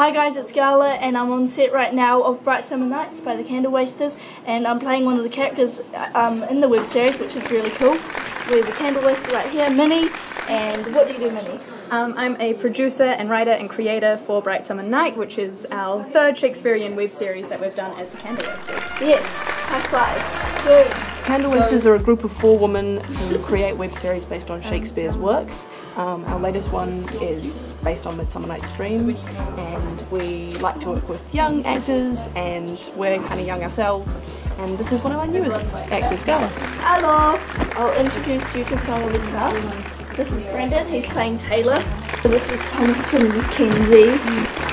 Hi guys, it's Gala and I'm on set right now of Bright Summer Nights by the Candle Wasters and I'm playing one of the characters um, in the web series which is really cool. We're the Candle Waster right here, Minnie, and what do you do Minnie? Um, I'm a producer and writer and creator for Bright Summer Night, which is our third Shakespearean web series that we've done as the Candle Wasters. Yes, high five. Good. Candle Wasters are a group of four women who create web series based on Shakespeare's works. Um, our latest one is based on Midsummer Night's Dream, and we like to work with young actors, and we're kind of young ourselves. And this is one of our newest actors, Gala. Hello. I'll introduce you to some of the cast. This is Brendan, he's playing Taylor. This is Thomasin McKenzie,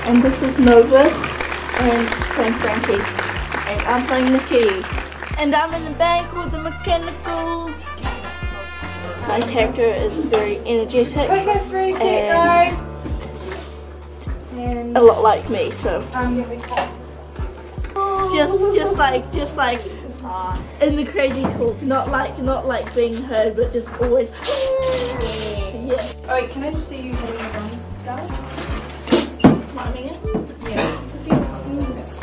and this is Nova, and she's playing Frankie. And I'm playing Nicky. And I'm in the band called the Mechanicals. My character is very energetic. Quick history, sit And- guys. And A lot like me, so just just like just like in the crazy talk, not like not like being heard, but just always yeah, oh wait, can I just see you hitting the drums, guys? miming it. Yeah.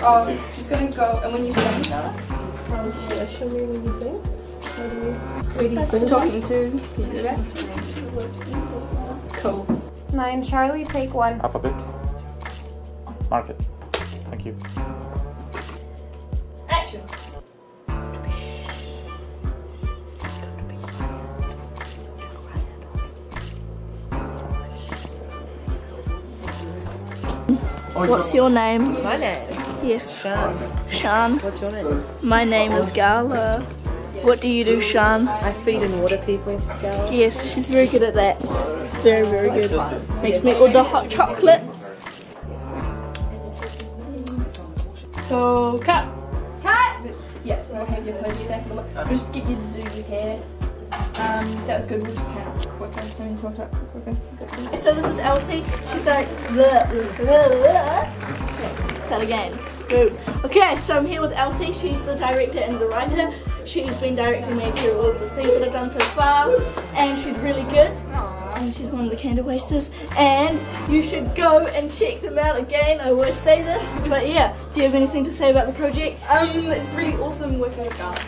Oh, she's gonna go, and when you sing, um, Yeah, show me when you sing. How do you? just talking to. Can you do? Cool. Nine, Charlie, take one. Up a bit. Mark it. Thank you. Action. What's your name? My name? Yes. Sean. Sean. What's your name? My name is Gala. What do you do, Sean? I feed and water people, girl. Yes, she's very good at that. Very, very good. Makes me all the hot chocolates. So, cut. Cut! Yeah, I'll have your pony back. Just get you to do your hair. Um, that was good. We'll just count quicker. Let me talk up quicker. Is that good? So this is Elsie. She's like, bleh, bleh, bleh, bleh. Okay, start again. Boom. Okay, so I'm here with Elsie. She's the director and the writer. She's been directing me through all the scenes that I've done so far, and she's really good. And she's one of the candle wasters. And you should go and check them out again. I always say this, but yeah. Do you have anything to say about the project? Um, it's really awesome working with Garth.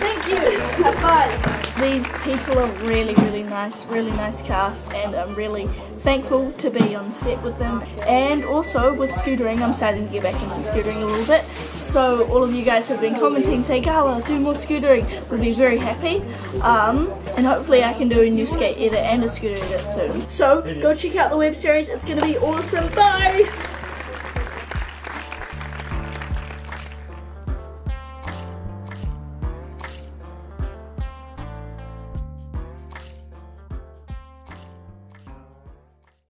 Thank you. High five. These people are really, really nice, really nice cast, and I'm really thankful to be on set with them. And also with scootering, I'm starting to get back into scootering a little bit. So all of you guys have been commenting, say, Gala, do more scootering. We'll be very happy. Um, and hopefully I can do a new skate edit and a scooter edit soon. So go check out the web series. It's going to be awesome. Bye.